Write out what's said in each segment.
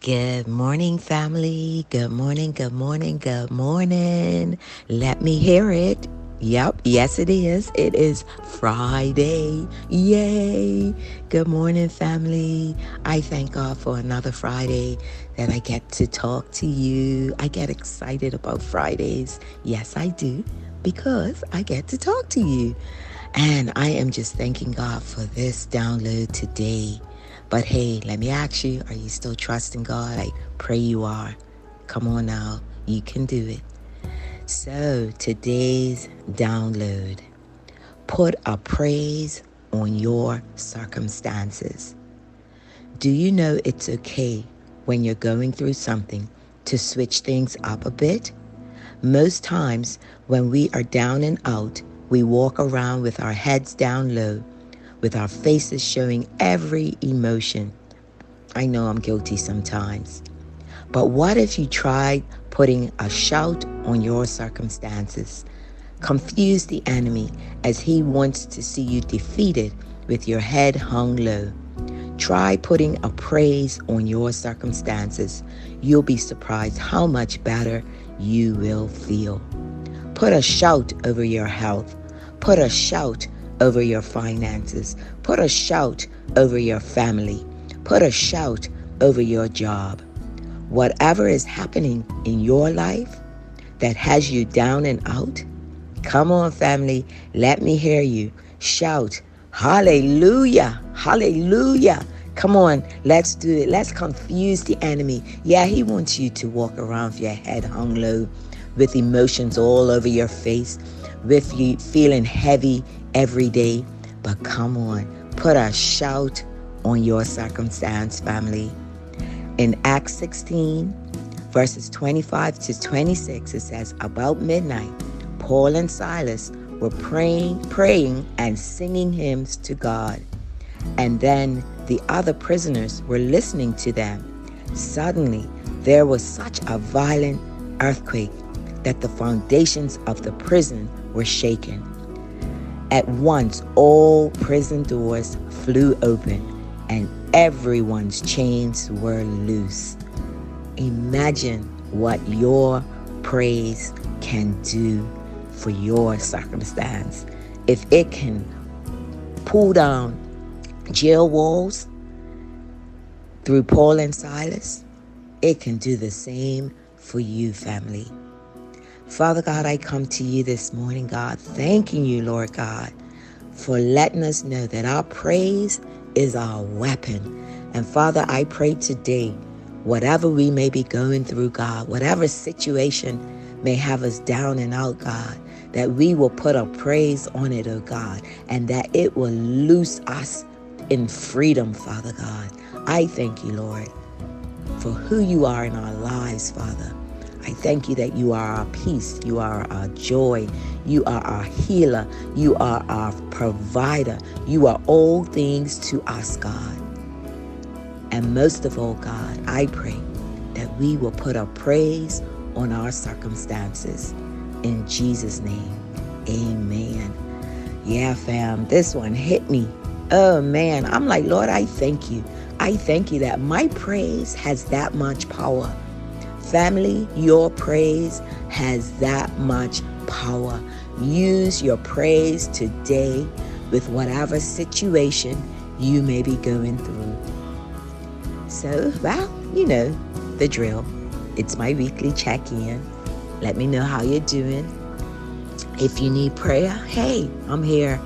Good morning, family. Good morning, good morning, good morning. Let me hear it. Yep, yes, it is. It is Friday. Yay. Good morning, family. I thank God for another Friday that I get to talk to you. I get excited about Fridays. Yes, I do, because I get to talk to you. And I am just thanking God for this download today. But hey, let me ask you, are you still trusting God? I pray you are. Come on now, you can do it. So, today's download put a praise on your circumstances. Do you know it's okay when you're going through something to switch things up a bit? Most times, when we are down and out, we walk around with our heads down low with our faces showing every emotion. I know I'm guilty sometimes. But what if you tried putting a shout on your circumstances? Confuse the enemy as he wants to see you defeated with your head hung low. Try putting a praise on your circumstances. You'll be surprised how much better you will feel. Put a shout over your health. Put a shout over your finances. Put a shout over your family. Put a shout over your job. Whatever is happening in your life that has you down and out, come on, family, let me hear you. Shout, Hallelujah! Hallelujah! Come on, let's do it. Let's confuse the enemy. Yeah, he wants you to walk around with your head hung low, with emotions all over your face, with you feeling heavy every day. But come on, put a shout on your circumstance, family. In Acts 16, verses 25 to 26, it says, About midnight, Paul and Silas were praying, praying and singing hymns to God. And then the other prisoners were listening to them. Suddenly, there was such a violent earthquake that the foundations of the prison were shaken. At once, all prison doors flew open and everyone's chains were loose. Imagine what your praise can do for your circumstance. If it can pull down jail walls through Paul and Silas, it can do the same for you, family. Father God, I come to you this morning, God, thanking you, Lord God, for letting us know that our praise is our weapon. And Father, I pray today, whatever we may be going through, God, whatever situation may have us down and out, God, that we will put a praise on it, oh God, and that it will loose us in freedom, Father God. I thank you, Lord, for who you are in our lives, Father. I thank you that you are our peace, you are our joy, you are our healer, you are our provider, you are all things to us, God. And most of all, God, I pray that we will put a praise on our circumstances. In Jesus' name, amen. Yeah, fam, this one hit me. Oh man, I'm like, Lord, I thank you. I thank you that my praise has that much power. Family, your praise has that much power. Use your praise today with whatever situation you may be going through. So, well, you know the drill. It's my weekly check in. Let me know how you're doing. If you need prayer, hey, I'm here.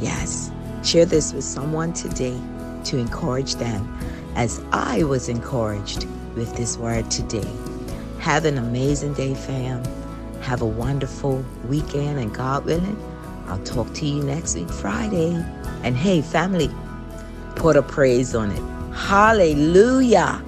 Yes, share this with someone today to encourage them as I was encouraged with this word today. Have an amazing day, fam. Have a wonderful weekend, and God willing, I'll talk to you next week, Friday. And hey, family, put a praise on it. Hallelujah.